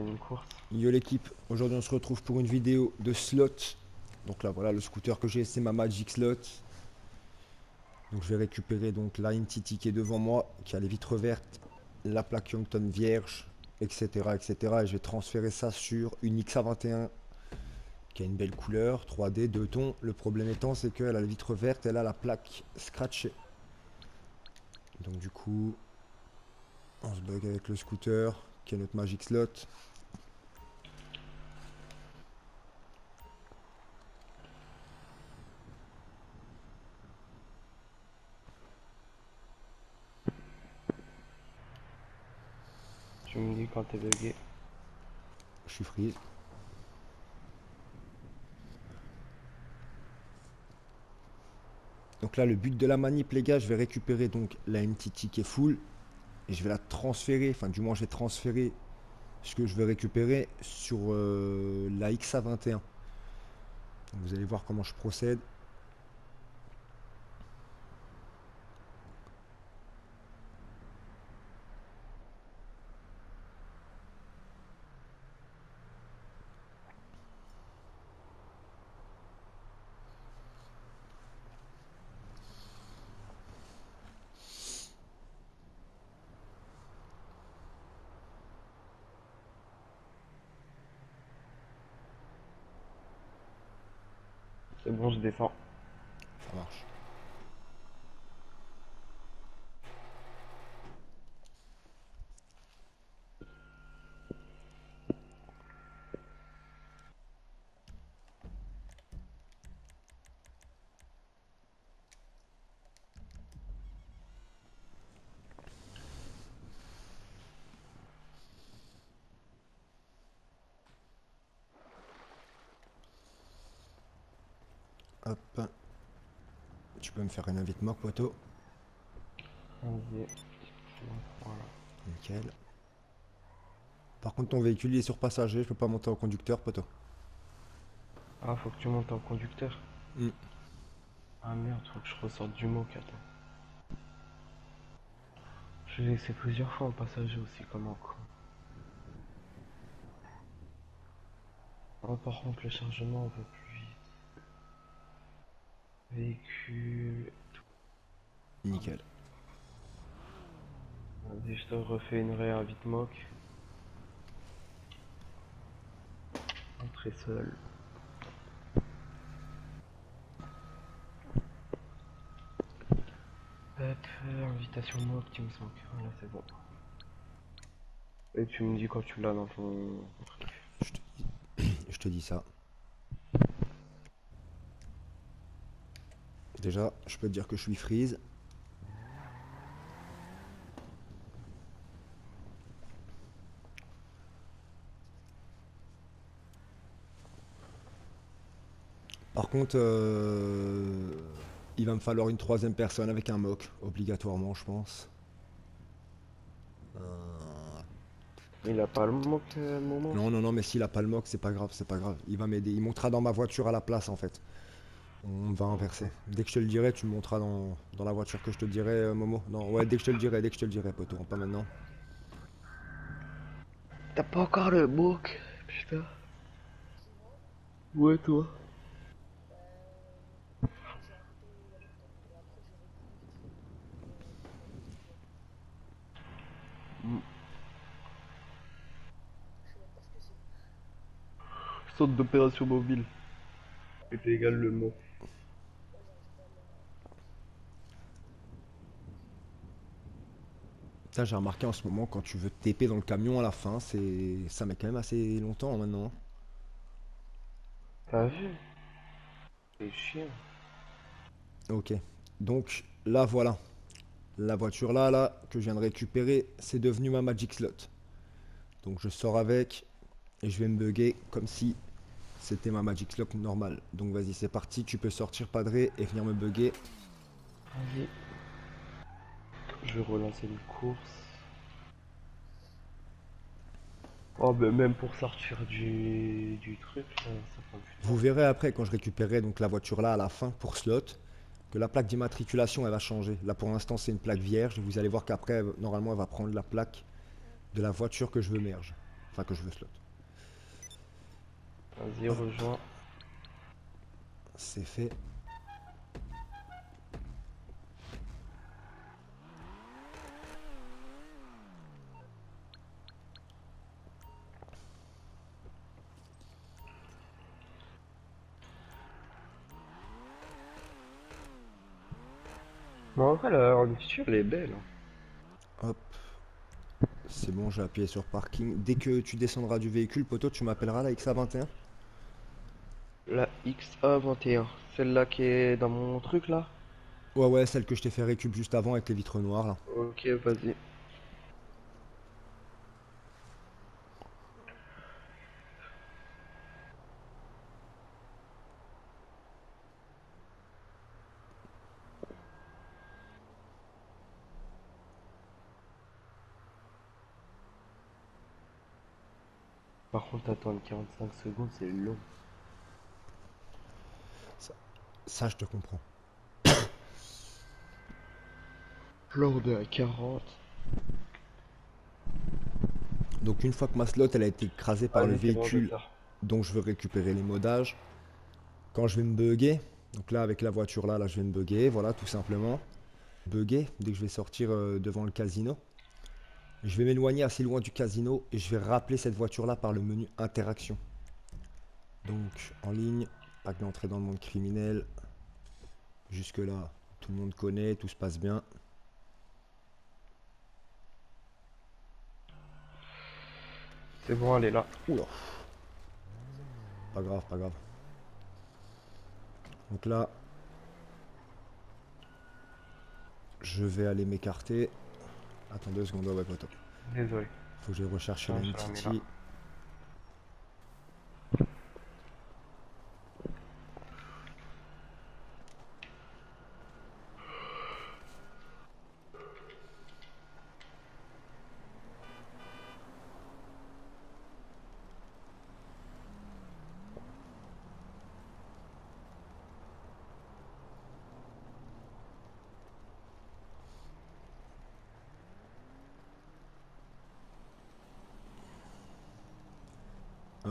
une course. Yo l'équipe, aujourd'hui on se retrouve pour une vidéo de slot. Donc là voilà le scooter que j'ai c'est ma Magic Slot. Donc je vais récupérer donc la Entity qui est devant moi, qui a les vitres vertes, la plaque Youngton vierge, etc. etc. Et je vais transférer ça sur une XA21 qui a une belle couleur, 3D, 2 tons. Le problème étant c'est qu'elle a la vitre verte, elle a la plaque scratchée. Donc du coup, on se bug avec le scooter, qui est notre Magic Slot. Tu me dis quand t'es bugué. Je suis freeze. Donc là, le but de la manip, les gars, je vais récupérer donc la MTT qui est full. Et je vais la transférer, enfin du moins je vais transférer ce que je vais récupérer sur euh, la XA21. Donc, vous allez voir comment je procède. C'est bon, je descends. Ça marche. Hop. Tu peux me faire une invite poteau. Vas-y. Voilà. Nickel. Par contre, ton véhicule il est sur passager, je peux pas monter en conducteur, poteau. Ah, faut que tu montes en conducteur. Hmm. Ah merde, faut que je ressorte du moque, attends. Je l'ai laissé plusieurs fois en passager aussi, comme un con. Oh, par contre, le chargement un peu plus. Véhicule. Nickel. Je te refais une réa vite moque. Entrer seul. Hop, invitation moque, Team 5. Voilà, c'est bon. Et tu me dis quand tu l'as dans ton truc. Je te dis, je te dis ça. Déjà, je peux te dire que je suis freeze. Par contre, euh, il va me falloir une troisième personne avec un mock, obligatoirement, je pense. Euh, Il a pas le moque euh, moment Non, non, non, mais s'il a pas le mock, c'est pas grave, c'est pas grave. Il va m'aider. Il montera dans ma voiture à la place, en fait. On va inverser. Dès que je te le dirai, tu me monteras dans, dans la voiture que je te dirai, euh, Momo. Non, ouais, dès que je te le dirai, dès que je te le dirai, poteau, pas maintenant. T'as pas encore le moque Putain. Ouais, toi. Centre d'opération mobile. C'est égal le mot. Ça, j'ai remarqué en ce moment, quand tu veux te TP dans le camion à la fin, c'est ça met quand même assez longtemps maintenant. T'as vu? C'est chiant. Ok. Donc, là, voilà. La voiture là, là, que je viens de récupérer, c'est devenu ma Magic Slot. Donc, je sors avec et je vais me bugger comme si c'était ma Magic Slot normale. Donc, vas-y, c'est parti. Tu peux sortir, Padré, et venir me bugger. Vas-y. Je vais relancer une course. Oh, ben même pour sortir du, du truc, là, ça prend du temps. Vous verrez après, quand je récupérerai donc la voiture là à la fin pour slot, que la plaque d'immatriculation elle va changer. Là pour l'instant c'est une plaque vierge. Vous allez voir qu'après, normalement, elle va prendre la plaque de la voiture que je veux merge. Enfin, que je veux slot. Vas-y, rejoins. C'est fait. Bon, après, la voiture, elle est belle. hein. Hop. C'est bon, j'ai appuyé sur parking. Dès que tu descendras du véhicule, poteau, tu m'appelleras la XA21. La XA21, celle-là qui est dans mon truc là? Ouais, ouais, celle que je t'ai fait récup juste avant avec les vitres noires là. Ok, vas-y. Par contre, attendre 45 secondes, c'est long. Ça, je te comprends. Lors de la 40. Donc une fois que ma slot elle a été écrasée par le c'est bon, véhicule dont je veux récupérer les modages, quand je vais me bugger, donc là avec la voiture là, là je vais me bugger, voilà tout simplement. Bugger dès que je vais sortir euh, devant le casino. Je vais m'éloigner assez loin du casino et je vais rappeler cette voiture là par le menu interaction. Donc en ligne, pas d'entrée dans le monde criminel. Jusque là, tout le monde connaît, tout se passe bien. C'est bon, elle est là. Oula. Pas grave, pas grave. Donc là, je vais aller m'écarter. Attends deux secondes, ouais, pas top. Désolé. Faut que je recherche la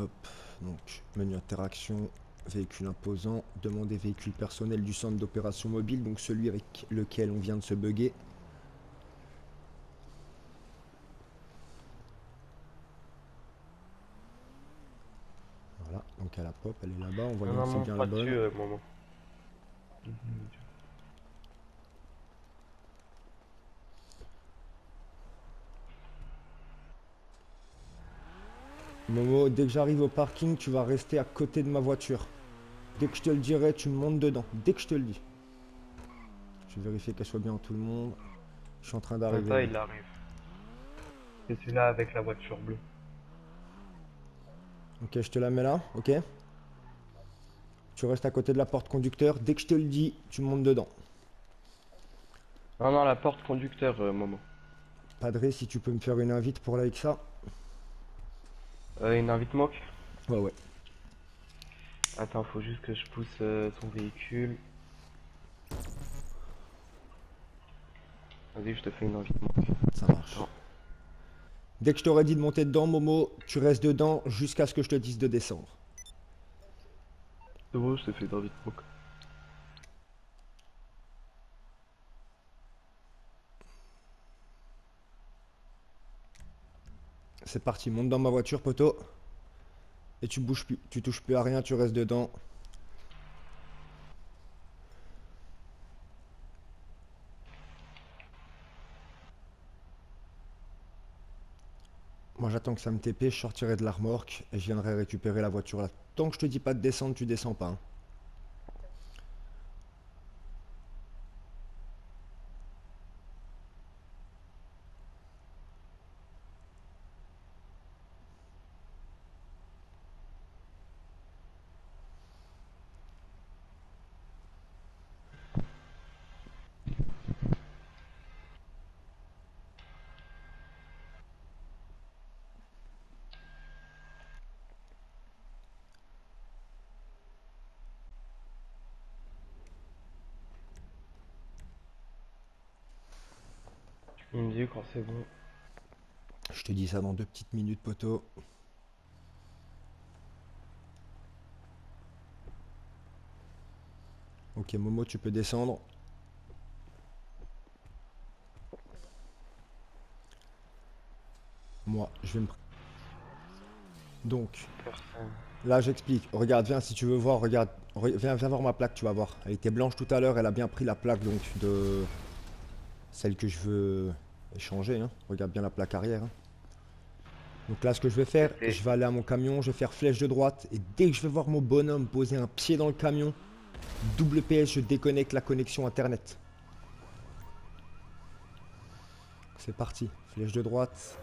Hop, donc menu interaction, véhicule imposant, demander véhicule personnel du centre d'opération mobile, donc celui avec lequel on vient de se bugger. Voilà, donc à la pop, elle est là-bas, on voit Non, bien que c'est la bonne. dessus, Momo, dès que j'arrive au parking, tu vas rester à côté de ma voiture. Dès que je te le dirai, tu montes dedans. Dès que je te le dis. Je vais vérifier qu'elle soit bien tout le monde. Je suis en train d'arriver. il arrive. C'est celui-là avec la voiture bleue. Ok, je te la mets là, ok Tu restes à côté de la porte conducteur. Dès que je te le dis, tu montes dedans. Non, non, la porte conducteur, euh, Momo. Padré, si tu peux me faire une invite pour la XA. Euh, une invite moque Ouais, ouais. Attends, faut juste que je pousse euh, son véhicule. Vas-y, je te fais une invite moque. Ça marche. Attends. Dès que je t'aurai dit de monter dedans, Momo, tu restes dedans jusqu'à ce que je te dise de descendre. C'est bon, je te fais une invite moque. C'est parti, monte dans ma voiture, poteau. Et tu bouges plus, tu touches plus à rien, tu restes dedans. Moi j'attends que ça me TP, je sortirai de la remorque et je viendrai récupérer la voiture là. Tant que je te dis pas de descendre, tu descends pas. hein. Il me dit quand c'est bon. Je te dis ça dans deux petites minutes, poteau. Ok, Momo, tu peux descendre. Moi, je vais me... Donc, là, j'explique. Regarde, viens, si tu veux voir, regarde. Re- Viens, viens voir ma plaque, tu vas voir. Elle était blanche tout à l'heure, elle a bien pris la plaque, donc, de... Celle que je veux échanger, hein. Regarde bien la plaque arrière, hein. Donc là, ce que je vais faire, je vais aller à mon camion, je vais faire flèche de droite, et dès que je vais voir mon bonhomme poser un pied dans le camion, double PS, je déconnecte la connexion internet. C'est parti, flèche de droite.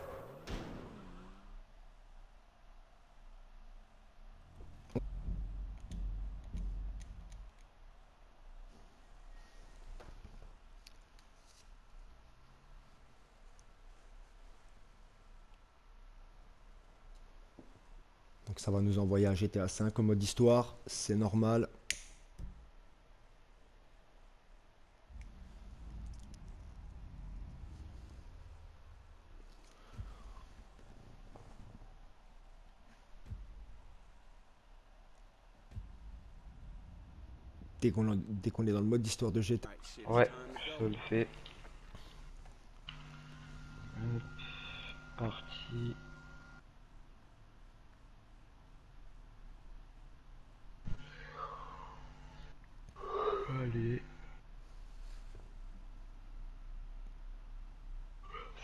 Donc ça va nous envoyer un GTA 5 en mode histoire, c'est normal. Dès qu'on est dans le mode histoire de GTA. Ouais, je le fais. Parti. Allez.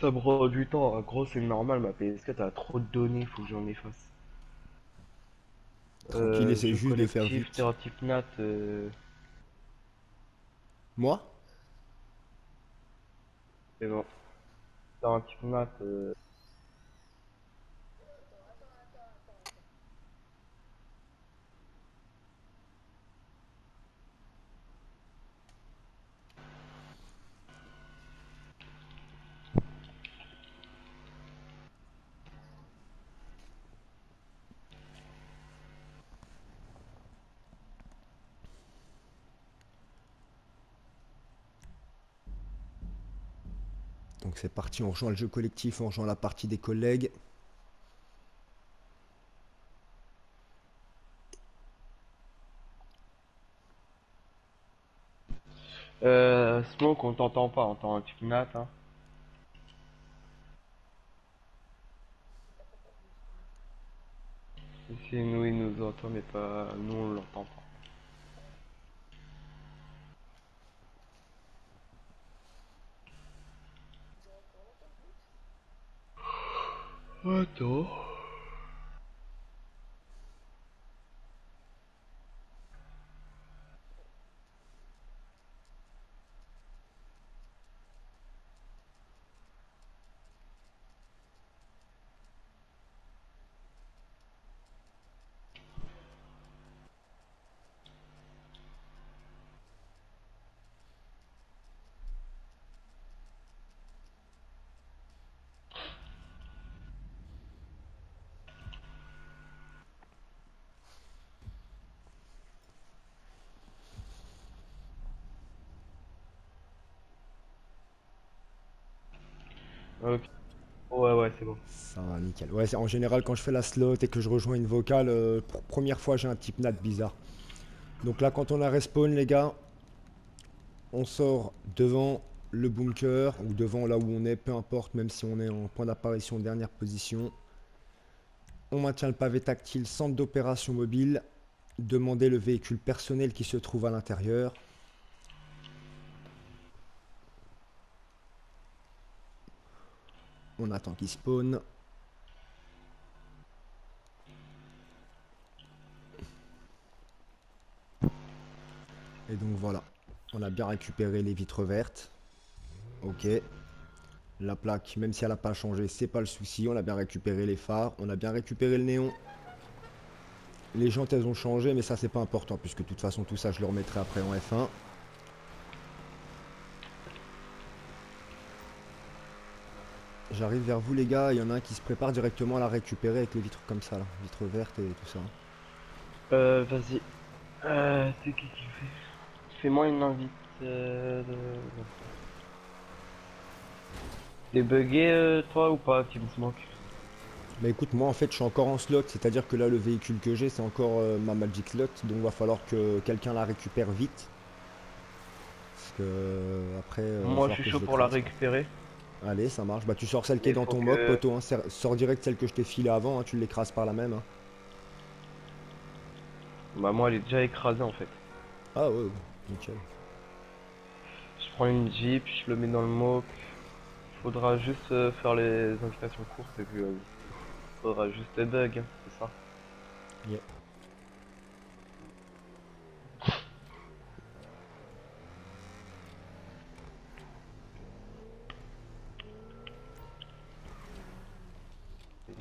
Ça me prend du temps, hein. gros c'est normal, ma PS4 a trop de données, faut que j'en efface. Tranquille, essaye jeu juste de faire vite. Nat, euh, Moi? C'est bon. Thérapeutique Nat, euh, C'est parti, on rejoint le jeu collectif, on rejoint la partie des collègues. Euh, Smoke, on t'entend pas, on t'entend un petit Nat, hein. Si nous, il nous entend, mais pas, nous, on l'entend pas. Attends. Ouais, ouais, c'est bon. Ça va, nickel. Ouais, en général, quand je fais la slot et que je rejoins une vocale, euh, première fois, j'ai un type nat bizarre. Donc là, quand on a respawn, les gars, on sort devant le bunker ou devant là où on est, peu importe, même si on est en point d'apparition, dernière position. On maintient le pavé tactile, centre d'opération mobile. Demandez le véhicule personnel qui se trouve à l'intérieur. On attend qu'il spawn. Et donc voilà, on a bien récupéré les vitres vertes. Ok. La plaque, même si elle n'a pas changé, c'est pas le souci. On a bien récupéré les phares, on a bien récupéré le néon. Les jantes, elles ont changé, mais ça, c'est pas important, puisque de toute façon, tout ça, je le remettrai après en F1. J'arrive vers vous, les gars. Il y en a un qui se prépare directement à la récupérer avec les vitres comme ça, là. Vitres vertes et tout ça. Euh, vas-y. Euh, c'est qui qui fait? Fais-moi une invite. Euh, T'es bugué euh, toi ou pas, Team Smoke Bah écoute, moi en fait je suis encore en slot, c'est-à-dire que là le véhicule que j'ai c'est encore euh, ma Magic Slot, donc va falloir que quelqu'un la récupère vite. Parce que euh, après. Moi je suis chaud pour la récupérer. Allez, ça marche. Bah tu sors celle qui est dans ton que- mob, poteau. Hein. Sors direct celle que je t'ai filée avant, hein, tu l'écrases par la même. hein. Bah moi elle est déjà écrasée en fait. Ah ouais, nickel. Je prends une Jeep, je le mets dans le mock. Faudra juste euh, faire les invitations courtes et puis euh, faudra juste des bugs, hein, c'est ça? Yeah.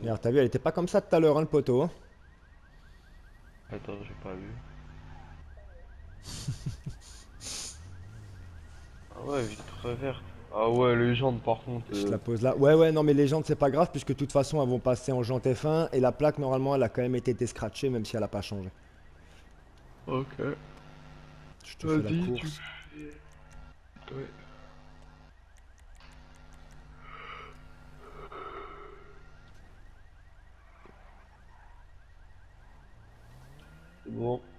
Regarde, t'as vu, elle était pas comme ça tout à l'heure, hein, le poteau. hein. Attends, j'ai pas vu. ah ouais, vitre verte. Ah ouais, légende par contre. Je te euh, la pose là. Ouais, ouais, non, mais les jantes, c'est pas grave, puisque de toute façon, elles vont passer en jante F1. Et la plaque, normalement, elle a quand même été scratchée, même si elle a pas changé. Ok. Je te fais la tu course. Ouais. C'est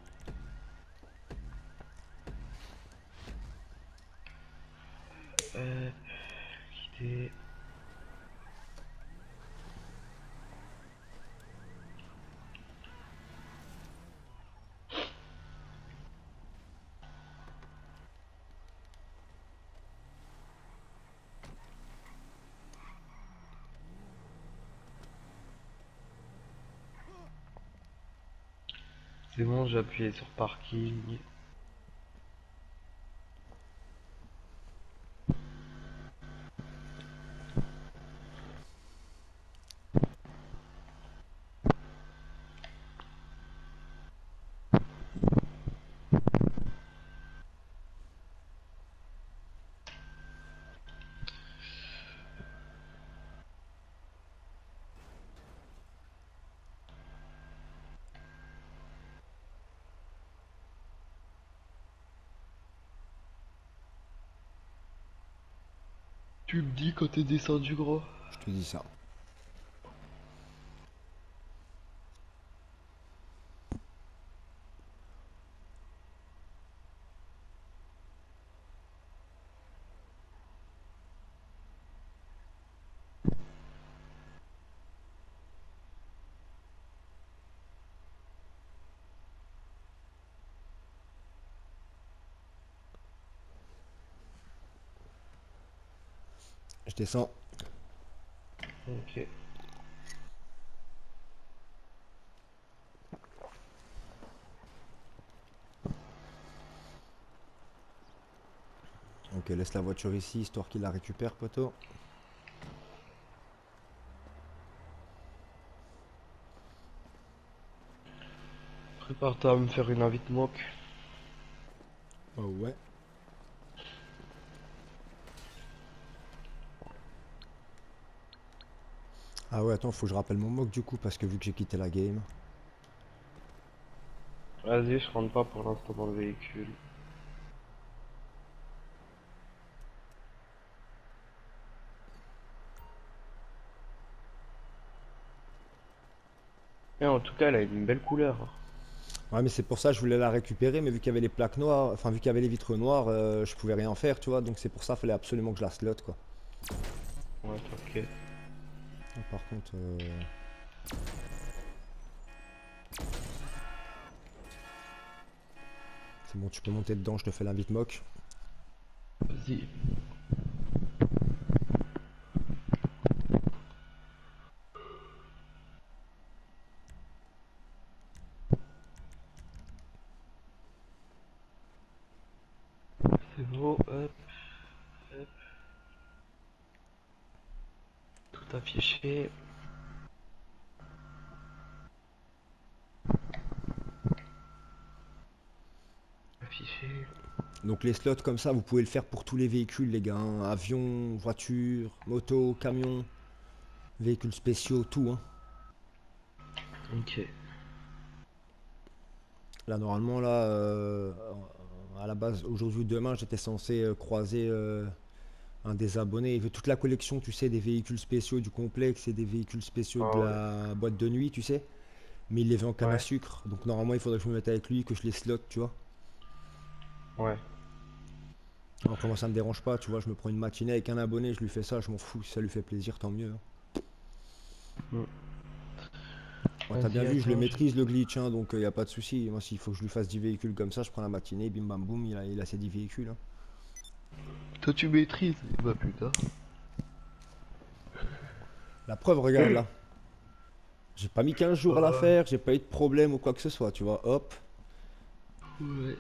J'ai appuyé sur parking. Me dis quand t'es descendu, gros Je te dis ça. Je descends. Ok. Ok, laisse la voiture ici, histoire qu'il la récupère, poteau. Prépare-toi à me faire une invite mock. Oh ouais. Ah ouais, attends, faut que je rappelle mon mock du coup, parce que vu que j'ai quitté la game. Vas-y, je rentre pas pour l'instant dans le véhicule. Et en tout cas, elle a une belle couleur. hein. Ouais, mais c'est pour ça que je voulais la récupérer, mais vu qu'il y avait les plaques noires, enfin vu qu'il y avait les vitres noires, euh, je pouvais rien faire, tu vois, donc c'est pour ça fallait absolument que je la slot quoi. Ouais, t'inquiète. Ah, Par contre, euh, c'est bon, tu peux monter dedans, je te fais l'invite mock. Vas-y. C'est beau, hop, hop. Tout affiché. Affiché. Donc les slots comme ça, vous pouvez le faire pour tous les véhicules, les gars. hein. Avion, voiture, moto, camion, véhicules spéciaux, tout. Hein. Ok. Là, normalement, là, euh, à la base, aujourd'hui ou demain, j'étais censé euh, croiser euh, un des abonnés, il veut toute la collection, tu sais, des véhicules spéciaux du complexe et des véhicules spéciaux Ah de ouais. la boîte de nuit, tu sais. Mais il les veut en canne à sucre. Donc normalement, il faudrait que je me mette avec lui, que je les slot, tu vois. Ouais. Après, moi, ça me dérange pas, tu vois. Je me prends une matinée avec un abonné, je lui fais ça, je m'en fous. Si ça lui fait plaisir, tant mieux. hein. Mm. Ouais, T'as bien vu, je le maîtrise le glitch, hein, donc il y a pas de souci. Moi, s'il faut que je lui fasse 10 véhicules comme ça, je prends la matinée, bim bam boum, il a, il a ses 10 véhicules. hein. Toi tu maîtrises? Bah putain. La preuve, regarde là. J'ai pas mis 15 jours à la faire, j'ai pas eu de problème ou quoi que ce soit, tu vois. Hop. Ouais.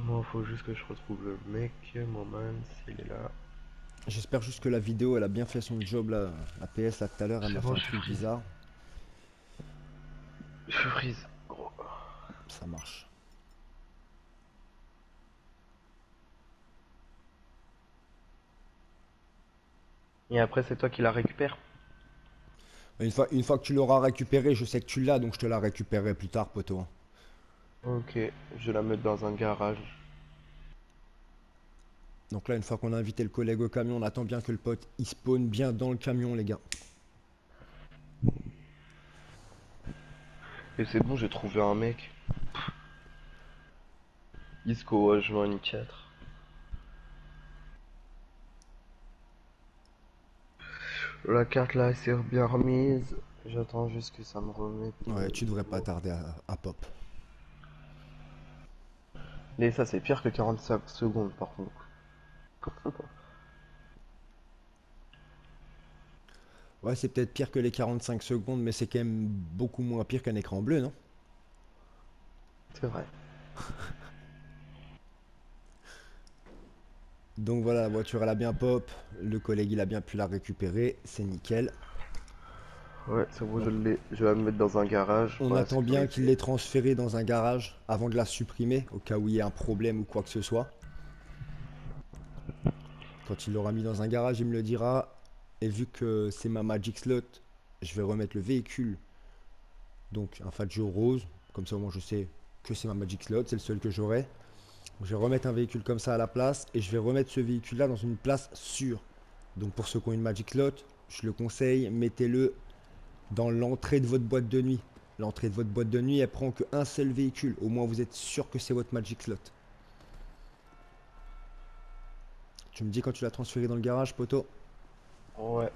Moi faut juste que je retrouve le mec, mon man, s'il est là. J'espère juste que la vidéo, elle a bien fait son job là. La PS là tout à l'heure, elle m'a bon, fait un truc bizarre. Je freeze. Gros. Ça marche. Et après c'est toi qui la récupères Une fois, une fois que tu l'auras récupéré, je sais que tu l'as, donc je te la récupérerai plus tard, poteau. Ok, je vais la mettre dans un garage. Donc là, une fois qu'on a invité le collègue au camion, on attend bien que le pote il spawn bien dans le camion, les gars. Et c'est bon, j'ai trouvé un mec. Isco H24. La carte là, elle s'est bien remise. J'attends juste que ça me remette. Ouais, tu devrais pas tarder à, à pop. Et ça, c'est pire que 45 secondes par contre. Ouais, c'est peut-être pire que les 45 secondes, mais c'est quand même beaucoup moins pire qu'un écran bleu, non? C'est vrai. Donc voilà, la voiture elle a bien pop, le collègue il a bien pu la récupérer, c'est nickel. Ouais, c'est bon, je l'ai. Je vais la mettre dans un garage. On attend bien qu'il l'ait transférée dans un garage avant de la supprimer, au cas où il y ait un problème ou quoi que ce soit. Quand il l'aura mis dans un garage, il me le dira. Et vu que c'est ma Magic Slot, je vais remettre le véhicule. Donc un Fagio rose, comme ça au moins je sais que c'est ma Magic Slot, c'est le seul que j'aurai. Je vais remettre un véhicule comme ça à la place et je vais remettre ce véhicule là dans une place sûre. Donc pour ceux qui ont une Magic Slot, je le conseille, mettez-le dans l'entrée de votre boîte de nuit. L'entrée de votre boîte de nuit, elle prend qu'un seul véhicule. Au moins, vous êtes sûr que c'est votre Magic Slot. Tu me dis quand tu l'as transféré dans le garage, poteau? Ouais.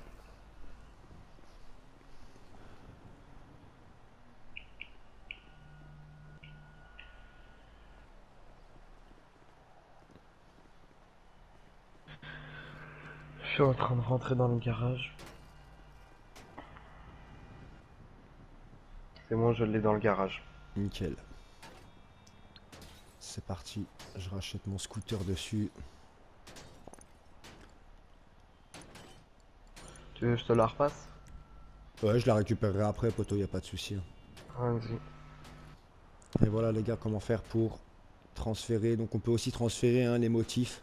Je suis en train de rentrer dans le garage. C'est bon, je l'ai dans le garage. Nickel. C'est parti. Je rachète mon scooter dessus. Tu veux que je te la repasse? Ouais, je la récupérerai après, poteau, y a pas de souci. hein. Vas-y. Et voilà, les gars, comment faire pour transférer. Donc, on peut aussi transférer hein, les motifs.